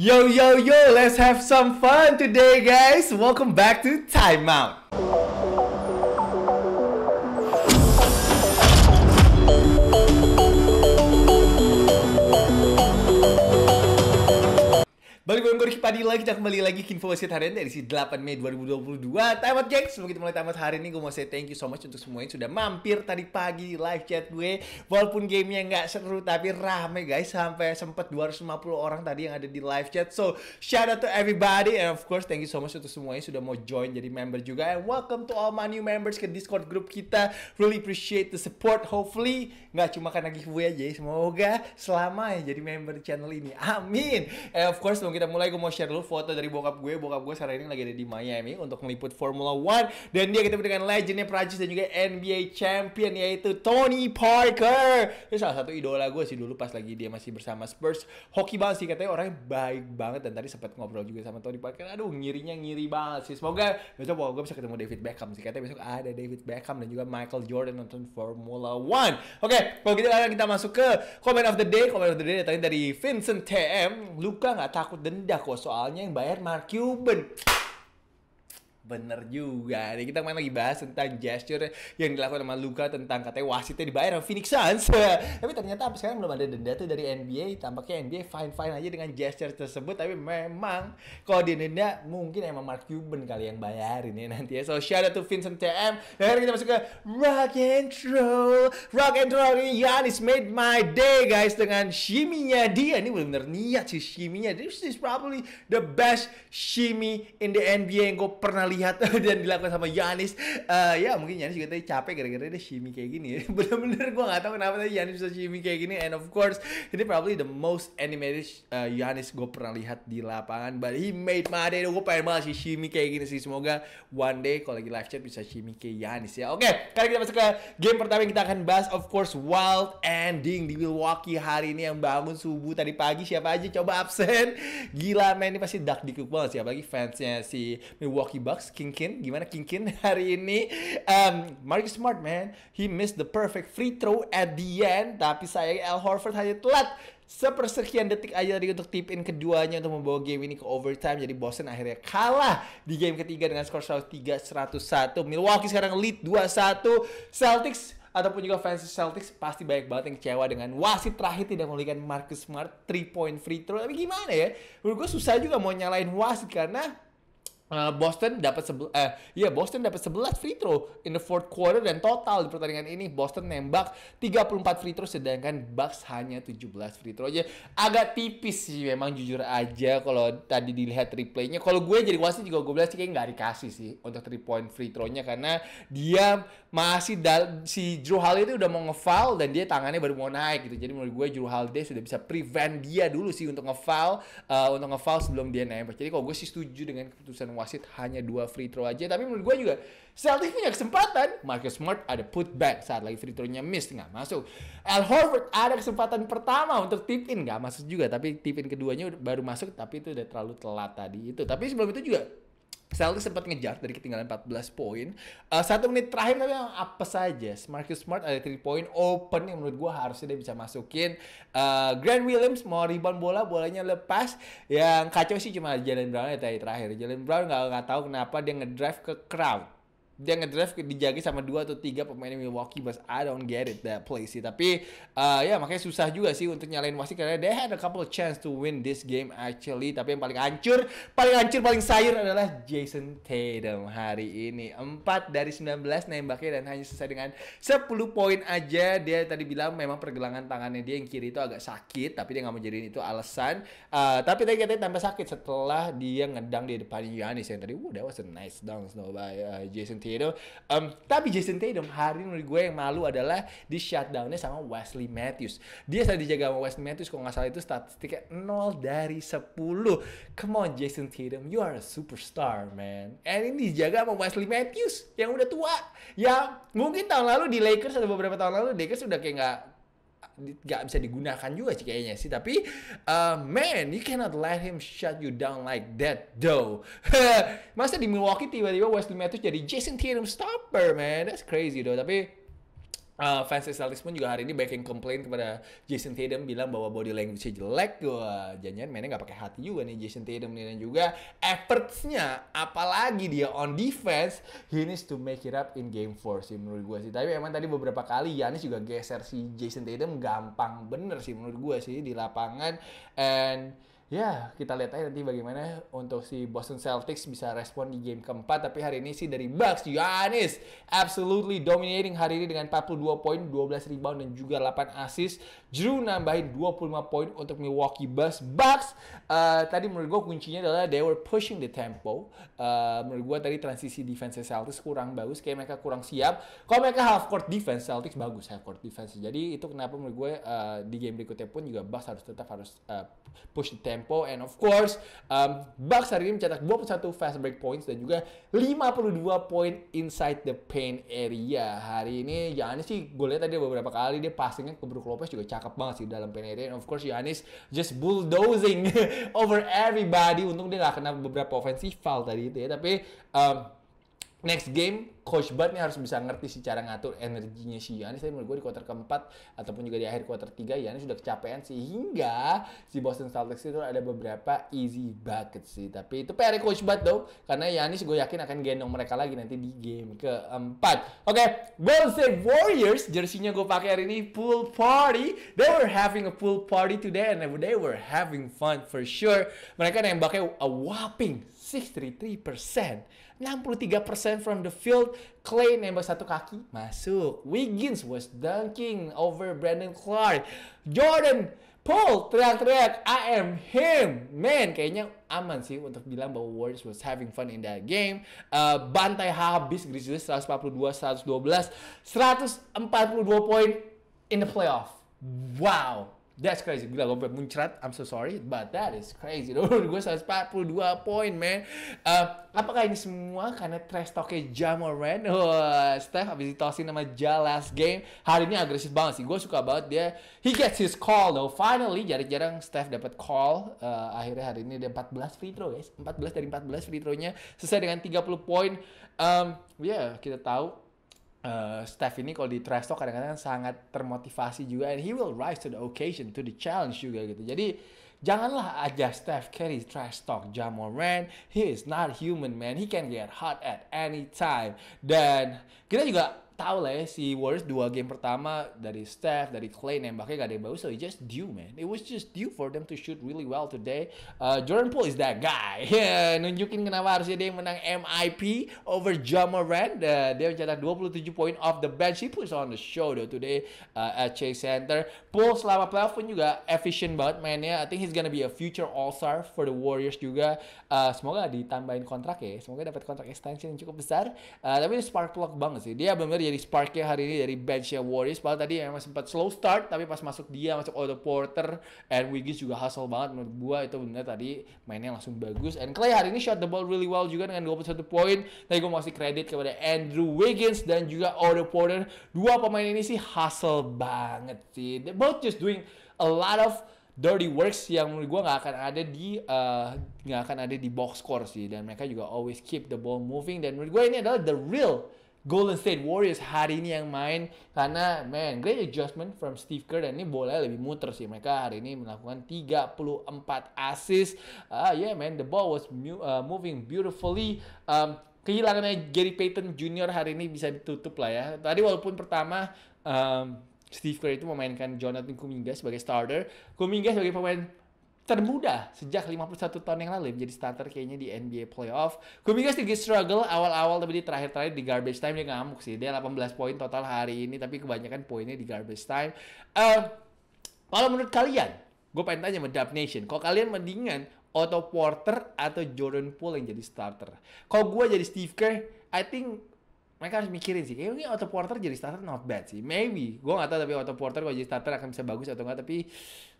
Yo, yo, yo, let's have some fun today, guys. Welcome back to Timeout. Balik bareng gue Ricky Padilla, kita kembali lagi ke Info Wasit hari ini dari si 8 Mei 2022 Tamat gengs, sebelum kita mulai tamat hari ini. Gue mau say thank you so much untuk semuanya sudah mampir tadi pagi di live chat gue. Walaupun gamenya nggak seru tapi rame guys. Sampai sempet 250 orang tadi yang ada di live chat. So shout out to everybody. And of course thank you so much untuk semuanya sudah mau join jadi member juga. And welcome to all my new members ke Discord group kita. Really appreciate the support. Hopefully nggak cuma karena giveaway aja ya. Semoga selama ya jadi member channel ini. Amin. And of course kita mulai gue mau share dulu foto dari bokap gue. Bokap gue sekarang ini lagi ada di Miami untuk meliput Formula One. Dan dia ketemu dengan legendnya Prancis dan juga NBA champion yaitu Tony Parker. Ini salah satu idola gue sih dulu pas lagi dia masih bersama Spurs. Hoki banget sih katanya orangnya baik banget. Dan tadi sempat ngobrol juga sama Tony Parker. Aduh ngirinya ngiri banget sih. Semoga besok bokap gue bisa ketemu David Beckham sih. Katanya besok ada David Beckham dan juga Michael Jordan nonton Formula One. Oke kalau gitu sekarang kita masuk ke comment of the day. Comment of the day datangnya dari Vincent TM Luka nggak takut denda kok. Soalnya yang bayar Mark Cuban Bener juga. Nih kita main lagi bahas tentang gesture yang dilakukan sama Luka tentang katanya wasitnya dibayar sama Phoenix Suns. tapi ternyata sampai sekarang belum ada denda tuh dari NBA. Tampaknya NBA fine-fine aja dengan gesture tersebut. Tapi memang kalau di denda mungkin emang Mark Cuban kali yang bayarin ya nanti ya. So shout out to Vincent TM. Dan sekarang kita masuk ke Rock and Roll. Rock and Roll ini Yanis made my day guys dengan shimmy-nya dia. Ini benar-benar niat sih shimmy-nya. This is probably the best shimmy in the NBA yang gue pernah lihat lihat dan dilakukan sama Yanis. Uh, ya mungkin Yanis juga tadi capek gara-gara dia shimmy kayak gini ya. Bener-bener gue gak tahu kenapa tadi Yanis bisa shimmy kayak gini. And of course ini probably the most animated uh, Yanis gue pernah lihat di lapangan. But he made my day. Gue pengen banget sih shimmy kayak gini sih. Semoga one day kalau lagi live chat bisa shimmy kayak Yanis ya. Oke okay, kali kita masuk ke game pertama yang kita akan bahas of course wild ending di Milwaukee hari ini yang bangun subuh tadi pagi. Siapa aja coba absen? Gila men ini pasti dak dikuk banget sih. Apalagi fansnya si Milwaukee Bucks King Kin gimana King Kin hari ini? Um, Marcus Smart man. He missed the perfect free throw at the end. Tapi sayang Al Horford hanya telat sepersekian detik aja tadi untuk tip in keduanya untuk membawa game ini ke overtime. Jadi Boston akhirnya kalah di game ketiga dengan skor 103-101 Milwaukee sekarang lead 2-1 Celtics ataupun juga fans Celtics pasti banyak banget yang kecewa dengan wasit terakhir tidak memberikan Marcus Smart 3 point free throw. Tapi gimana ya? Menurut gue susah juga mau nyalain wasit karena Uh, Boston dapat sebel eh iya Boston dapat 11 free throw in the fourth quarter dan total di pertandingan ini Boston nembak 34 free throw sedangkan Bucks hanya 17 free throw aja. Agak tipis sih memang jujur aja kalau tadi dilihat replaynya. Kalau gue jadi wasit juga gue bilang sih kayak nggak dikasih sih untuk 3 point free throw-nya karena dia masih dal si Drew Holiday udah mau ngefoul dan dia tangannya baru mau naik gitu. Jadi menurut gue Drew Holiday sudah bisa prevent dia dulu sih untuk ngefoul uh, untuk ngefoul sebelum dia nembak. Jadi kalau gue sih setuju dengan keputusan wasit hanya dua free throw aja. Tapi menurut gue juga Celtics punya kesempatan. Marcus Smart ada putback saat lagi free throw-nya miss nggak masuk. Al Horford ada kesempatan pertama untuk tip in nggak masuk juga. Tapi tip in keduanya baru masuk tapi itu udah terlalu telat tadi itu. Tapi sebelum itu juga Celtics sempat ngejar dari ketinggalan 14 poin. Uh, satu menit terakhir tapi yang apa saja. Marcus Smart ada 3 poin open yang menurut gue harusnya dia bisa masukin. Uh, Grant Williams mau rebound bola, bolanya lepas. Yang kacau sih cuma Jalen Brown ya tadi terakhir. Jalen Brown nggak nggak tahu kenapa dia ngedrive ke crowd dia ngedrive dijaga sama dua atau tiga pemain Milwaukee but I don't get it that play sih. Tapi uh, ya makanya susah juga sih untuk nyalain wasit karena they had a couple of chance to win this game actually. Tapi yang paling hancur paling hancur paling sayur adalah Jason Tatum hari ini. 4 dari 19 nembaknya dan hanya selesai dengan 10 poin aja. Dia tadi bilang memang pergelangan tangannya dia yang kiri itu agak sakit tapi dia nggak mau jadiin itu alasan. Uh, tapi tadi katanya tambah sakit setelah dia ngedang di depan Giannis yang tadi wow that was a nice dunk no, by uh, Jason Tatum Tatum. Um, tapi Jason Tatum hari ini menurut gue yang malu adalah di shutdownnya sama Wesley Matthews. Dia sedang dijaga sama Wesley Matthews kalau nggak salah itu statistiknya 0 dari 10. Come on Jason Tatum, you are a superstar man. And ini dijaga sama Wesley Matthews yang udah tua. Ya mungkin tahun lalu di Lakers atau beberapa tahun lalu Lakers udah kayak nggak nggak bisa digunakan juga sih kayaknya sih. Tapi uh, man you cannot let him shut you down like that though. Masa di Milwaukee tiba-tiba Wesley Matthews jadi Jason Tatum stopper man. That's crazy though. Tapi Uh, fans Celtics pun juga hari ini banyak yang komplain kepada Jason Tatum bilang bahwa body language jelek. Wah, jangan mainnya nggak pakai hati juga nih Jason Tatum nih juga effortsnya apalagi dia on defense he needs to make it up in game 4 sih menurut gue sih. Tapi emang tadi beberapa kali Yanis juga geser si Jason Tatum gampang bener sih menurut gue sih di lapangan. And ya kita lihat aja nanti bagaimana untuk si Boston Celtics bisa respon di game keempat. Tapi hari ini sih dari Bucks Giannis absolutely dominating hari ini dengan 42 poin 12 rebound dan juga 8 assist. Drew nambahin 25 poin untuk Milwaukee Bucks. Bucks uh, tadi menurut gue kuncinya adalah they were pushing the tempo. Uh, menurut gue tadi transisi defense Celtics kurang bagus kayak mereka kurang siap. Kalau mereka half court defense Celtics bagus half court defense jadi itu kenapa menurut gue uh, di game berikutnya pun juga Bucks harus tetap harus uh, push the tempo tempo and of course um, Bucks hari ini mencetak 21 fast break points dan juga 52 poin inside the paint area. Hari ini Giannis sih gue lihat tadi beberapa kali dia passingnya ke Brook Lopez juga cakep banget sih dalam paint area. And of course Giannis just bulldozing over everybody. Untung dia gak kena beberapa offensive foul tadi itu ya. Tapi um, next game Coach Bud nih harus bisa ngerti sih cara ngatur energinya si Yanis. Tapi menurut gue di kuarter keempat ataupun juga di akhir kuarter tiga Yanis sudah kecapean sehingga si Boston Celtics itu ada beberapa easy bucket sih. Tapi itu PR Coach Bud though karena Yanis gue yakin akan gendong mereka lagi nanti di game keempat. Oke, okay, Golden State Warriors jersinya gue pakai hari ini pool party. They were having a pool party today and they were having fun for sure. Mereka nembaknya a whopping 63%. 63% from the field. Clay nembak satu kaki, masuk. Wiggins was dunking over Brandon Clark. Jordan Paul teriak-teriak, I am him. Man, kayaknya aman sih untuk bilang bahwa Warriors was having fun in that game. Uh, bantai habis Grizzlies 142-112. 142 poin in the playoff. Wow. That's crazy. Gila, gue muncrat. I'm so sorry, but that is crazy. Gue 142 poin, man. Uh, apakah ini semua karena trash talknya Jamoran? Oh, Steph habis ditosin nama Ja last game. Hari ini agresif banget sih. Gue suka banget dia. He gets his call though. Finally, jarang-jarang Steph dapat call. Uh, akhirnya hari ini dia 14 free throw, guys. 14 dari 14 free throw-nya. Selesai dengan 30 poin. Um, ya, yeah, kita tahu uh, Steph ini kalau di trash talk kadang-kadang sangat termotivasi juga and he will rise to the occasion to the challenge juga gitu. Jadi janganlah aja Steph Curry trash talk Jamoran he is not human man. He can get hot at any time. Dan kita juga tahu lah ya si Warriors dua game pertama dari Steph dari Clay nembaknya gak ada yang bagus so it just due man. It was just due for them to shoot really well today. Uh, Jordan Poole is that guy. Nunjukin kenapa harusnya dia menang MIP over Ja Morant. Uh, dia mencetak 27 poin off the bench. He puts on the show though today uh, at Chase Center. Poole selama playoff pun juga efficient banget mainnya I think he's gonna be a future all-star for the Warriors juga. Uh, semoga ditambahin kontrak ya. Semoga dapat kontrak extension yang cukup besar. Uh, tapi spark plug banget sih. Dia benar jadi sparknya hari ini dari benchnya Warriors. Padahal tadi memang sempat slow start, tapi pas masuk dia, masuk Otto Porter, and Wiggins juga hustle banget menurut gua itu benar tadi mainnya langsung bagus. And Clay hari ini shot the ball really well juga dengan 21 poin. Tadi gua masih kredit kepada Andrew Wiggins dan juga Otto Porter. Dua pemain ini sih hustle banget sih. They both just doing a lot of dirty works yang menurut gue nggak akan ada di uh, nggak uh, akan ada di box score sih dan mereka juga always keep the ball moving dan menurut gue ini adalah the real Golden State Warriors hari ini yang main. Karena man great adjustment from Steve Kerr dan ini bola lebih muter sih. Mereka hari ini melakukan 34 assist. Uh, yeah man the ball was uh, moving beautifully. Um, kehilangannya Gary Payton Jr. hari ini bisa ditutup lah ya. Tadi walaupun pertama um, Steve Kerr itu memainkan Jonathan Kuminga sebagai starter. Kuminga sebagai pemain termuda sejak 51 tahun yang lalu menjadi starter kayaknya di NBA playoff. Kuminga sedikit struggle awal-awal tapi di terakhir-terakhir di garbage time dia ngamuk sih. Dia 18 poin total hari ini tapi kebanyakan poinnya di garbage time. Uh, kalau menurut kalian, gue pengen tanya sama Dub Nation, kalau kalian mendingan Otto Porter atau Jordan Poole yang jadi starter? Kalau gue jadi Steve Kerr, I think mereka harus mikirin sih. Kayaknya Otto Porter jadi starter not bad sih. Maybe. Gue gak tahu tapi Otto Porter kalau jadi starter akan bisa bagus atau enggak. Tapi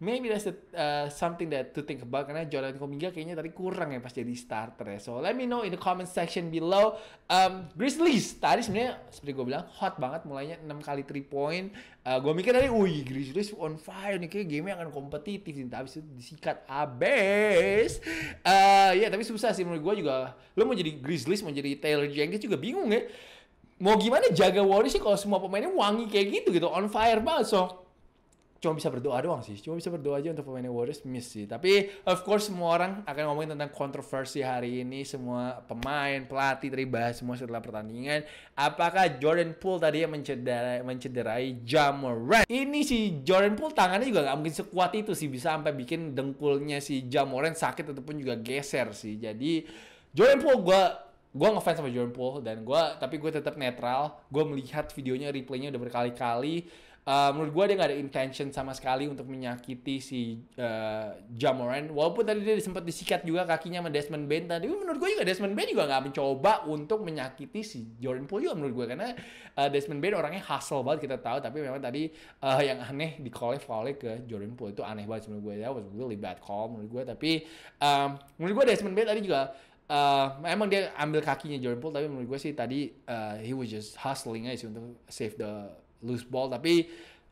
maybe that's a, uh, something that to think about karena Jordan Kuminga kayaknya tadi kurang ya pas jadi starter ya. So let me know in the comment section below. Um, Grizzlies tadi sebenarnya seperti gue bilang hot banget mulainya 6 kali 3 point. Uh, gue mikir tadi, wih Grizzlies on fire nih kayak game akan kompetitif nih. Tapi itu disikat abis. Uh, ya tapi susah sih menurut gue juga. Lo mau jadi Grizzlies mau jadi Taylor Jenkins juga bingung ya mau gimana jaga Warriors sih kalau semua pemainnya wangi kayak gitu gitu on fire banget so cuma bisa berdoa doang sih. Cuma bisa berdoa aja untuk pemainnya Warriors miss sih. Tapi of course semua orang akan ngomongin tentang kontroversi hari ini. Semua pemain pelatih tadi bahas semua setelah pertandingan. Apakah Jordan Poole tadi yang mencederai mencederai Jamoran ini si Jordan Poole tangannya juga nggak mungkin sekuat itu sih. Bisa sampai bikin dengkulnya si Jamoran sakit ataupun juga geser sih. Jadi Jordan Poole gue gue ngefans sama Jordan Poole dan gue tapi gue tetap netral. Gue melihat videonya replaynya udah berkali-kali uh, menurut gue dia nggak ada intention sama sekali untuk menyakiti si uh, Jamoran walaupun tadi dia sempat disikat juga kakinya sama Desmond Bain tadi menurut gue juga Desmond Bain juga nggak mencoba untuk menyakiti si Jordan Poole juga menurut gue karena uh, Desmond Bain orangnya hustle banget kita tahu. Tapi memang tadi uh, yang aneh di call foul ke Jordan Poole itu aneh banget menurut gue ya was really bad call menurut gue tapi um, menurut gue Desmond Bain tadi juga Uh, emang dia ambil kakinya Jordan Poole tapi menurut gue sih tadi uh, he was just hustling aja sih untuk save the loose ball. Tapi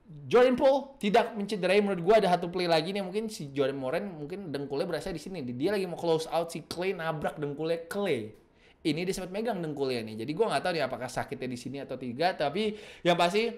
Jordan Poole tidak mencederai. Menurut gue ada satu play lagi nih mungkin si Jordan Moran mungkin dengkulnya berasa di sini. Dia lagi mau close out si Clay nabrak dengkulnya Clay. Ini dia sempat megang dengkulnya nih. Jadi gue nggak tahu nih apakah sakitnya di sini atau tidak tapi yang pasti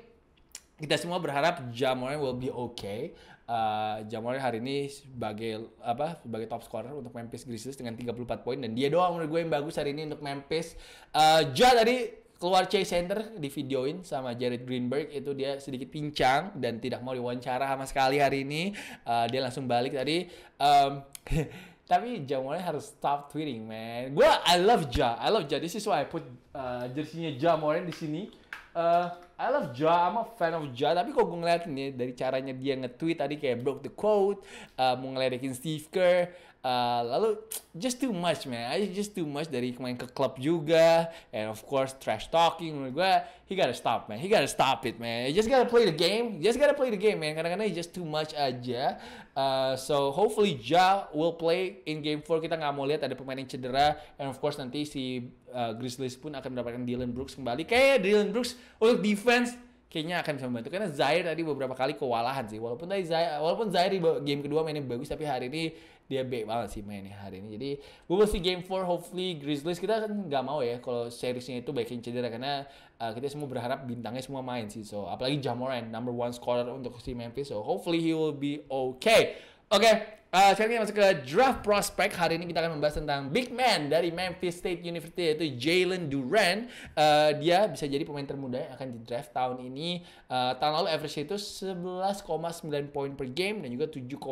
kita semua berharap Jamoran will be okay. Uh, Jamal hari ini sebagai apa sebagai top scorer untuk Memphis Grizzlies dengan 34 poin dan dia doang menurut gue yang bagus hari ini untuk Memphis. Uh, ja tadi keluar Chase Center di videoin sama Jared Greenberg itu dia sedikit pincang dan tidak mau diwawancara sama sekali hari ini. Uh, dia langsung balik tadi. Um, tapi Jamal harus stop tweeting man. Gue I love Ja. I love Ja. This is why I put uh, jersey-nya Ja di sini. Uh, I love Ja, I'm a fan of Ja. Tapi kok gue ngeliatin nih dari caranya dia nge-tweet tadi kayak broke the quote, uh, mau ngeledekin Steve Kerr, uh, lalu just too much man. I just too much dari kemarin ke klub juga, and of course trash talking menurut gue, he gotta stop man, he gotta stop it man. You just gotta play the game, you just gotta play the game man. Kadang-kadang just too much aja. Uh, so hopefully Ja will play in game 4 kita nggak mau lihat ada pemain yang cedera, and of course nanti si uh, Grizzlies pun akan mendapatkan Dylan Brooks kembali. Kayak Dylan Brooks untuk defense kayaknya akan bisa membantu karena Zaire tadi beberapa kali kewalahan sih walaupun tadi Zaire walaupun Zaire di game kedua mainnya bagus tapi hari ini dia baik banget sih mainnya hari ini jadi we will see game 4 hopefully Grizzlies kita kan nggak mau ya kalau seriesnya itu baikin cedera karena uh, kita semua berharap bintangnya semua main sih so apalagi Jamoran number one scorer untuk si Memphis so hopefully he will be okay oke okay. Uh, sekarang kita masuk ke draft prospect. Hari ini kita akan membahas tentang big man dari Memphis State University yaitu Jalen Duran. Uh, dia bisa jadi pemain termuda yang akan di draft tahun ini. Uh, tahun lalu average itu 11,9 poin per game dan juga 7,5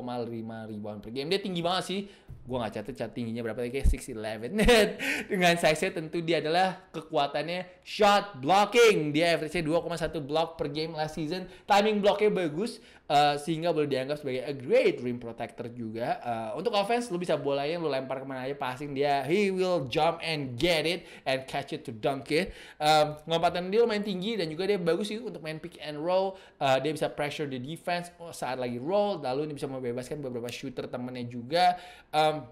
rebound per game. Dia tinggi banget sih. Gua nggak catat cat tingginya berapa kayak 6'11. Dengan size-nya tentu dia adalah kekuatannya shot blocking. Dia average-nya 2,1 block per game last season. Timing blocknya bagus uh, sehingga boleh dianggap sebagai a great rim protector juga. Uh, untuk offense lu bisa bolanya lu lempar ke mana aja passing dia he will jump and get it and catch it to dunk it. Um, lompatan dia lumayan tinggi dan juga dia bagus sih untuk main pick and roll. Uh, dia bisa pressure the defense saat lagi roll lalu ini bisa membebaskan beberapa shooter temennya juga. Um,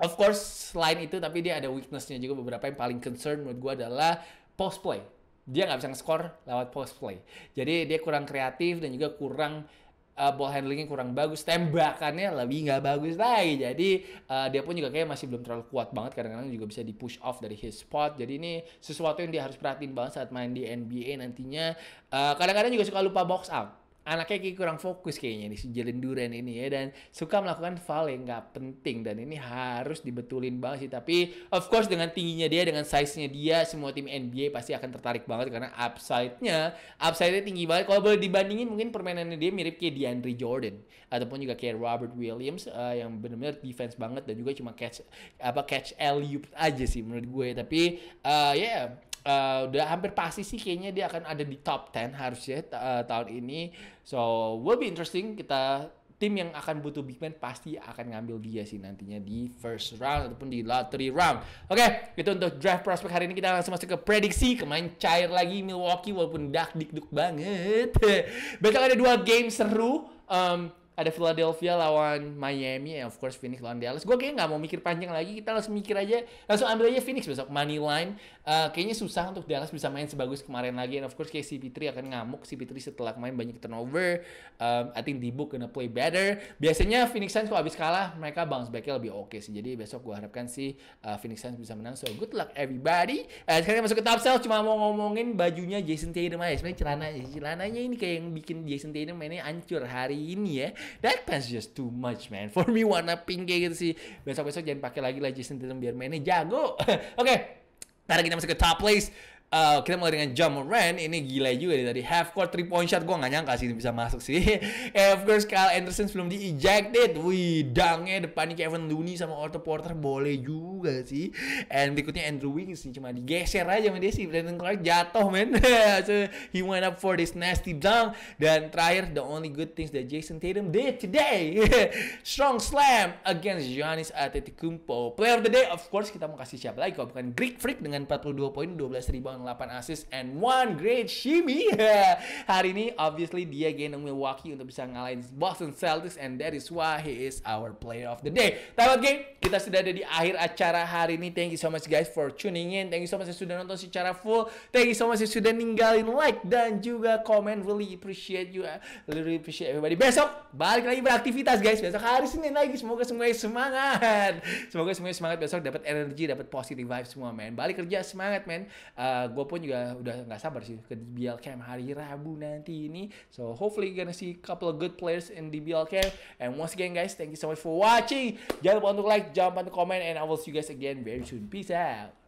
of course selain itu tapi dia ada weaknessnya juga beberapa yang paling concern menurut gue adalah post play dia nggak bisa nge-score lewat post play. Jadi dia kurang kreatif dan juga kurang uh, ball handlingnya kurang bagus, tembakannya lebih nggak bagus lagi. Jadi uh, dia pun juga kayak masih belum terlalu kuat banget. Kadang-kadang juga bisa di push off dari his spot. Jadi ini sesuatu yang dia harus perhatiin banget saat main di NBA nantinya. Uh, kadang-kadang juga suka lupa box out anaknya kayak kurang fokus kayaknya nih si Jalen Duren ini ya dan suka melakukan foul yang nggak penting dan ini harus dibetulin banget sih. Tapi of course dengan tingginya dia dengan size-nya dia semua tim NBA pasti akan tertarik banget karena upside-nya upside-nya tinggi banget. Kalau boleh dibandingin mungkin permainannya dia mirip kayak DeAndre Jordan ataupun juga kayak Robert Williams uh, yang benar-benar defense banget dan juga cuma catch apa catch alley aja sih menurut gue. Tapi uh, ya yeah, uh, udah hampir pasti sih kayaknya dia akan ada di top 10 harusnya uh, tahun ini. So, will be interesting kita tim yang akan butuh big man pasti akan ngambil dia sih nantinya di first round ataupun di lottery round. Oke, okay, itu untuk draft prospect hari ini kita langsung masuk ke prediksi. Kemarin cair lagi Milwaukee walaupun dak dikduk banget. Besok ada dua game seru. Um, ada Philadelphia lawan Miami, and of course Phoenix lawan Dallas. Gue kayaknya nggak mau mikir panjang lagi, kita langsung mikir aja, langsung ambil aja Phoenix besok money line. Uh, kayaknya susah untuk Dallas bisa main sebagus kemarin lagi, and of course kayak CP3 akan ngamuk. CP3 setelah main banyak turnover, um, I think D-Book gonna play better. Biasanya Phoenix Suns kalau habis kalah, mereka bounce back-nya lebih oke okay sih. Jadi besok gue harapkan sih uh, Phoenix Suns bisa menang. So good luck everybody. Uh, sekarang masuk ke top sell, cuma mau ngomongin bajunya Jason Tatum aja. Sebenarnya celananya, celananya ini kayak yang bikin Jason Tatum mainnya hancur hari ini ya. That pants just too much man. For me warna pink kayak gitu sih. Besok-besok jangan pakai lagi lah Jason Tatum biar mainnya jago. Oke. okay. Sekarang kita masuk ke top place. Uh, kita mulai dengan John Moran ini gila juga dari tadi. Half court three point shot. Gue gak nyangka sih bisa masuk sih. Of course Kyle Anderson sebelum di ejected. Wih dangnya depannya Kevin Looney sama Otto Porter. Boleh juga sih. And berikutnya Andrew Wiggins nih cuma digeser aja sama dia sih Brandon Clark jatuh men. So he went up for this nasty dunk. Dan terakhir the only good things that Jason Tatum did today. Strong slam against Giannis Antetokounmpo. Player of the day of course kita mau kasih siapa lagi kalau bukan Greek Freak dengan 42 poin 12 rebound 8 assist and one great shimmy. Hari ini obviously dia gendong Milwaukee untuk bisa ngalahin Boston Celtics and that is why he is our player of the day. Tamat game, kita sudah ada di akhir acara hari ini. Thank you so much guys for tuning in. Thank you so much yang sudah nonton secara full. Thank you so much yang sudah ninggalin like dan juga komen. Really appreciate you. Really appreciate everybody. Besok balik lagi beraktivitas guys. Besok hari Senin lagi. Semoga semuanya semangat. Semoga semuanya semangat besok dapat energi, dapat positive vibes semua men. Balik kerja semangat men. Uh, gue pun juga udah nggak sabar sih ke DBL Camp hari Rabu nanti ini. So hopefully gonna see couple of good players in DBL Camp. And once again guys, thank you so much for watching. Jangan lupa untuk like, jangan lupa untuk comment, and I will see you guys again very soon. Peace out.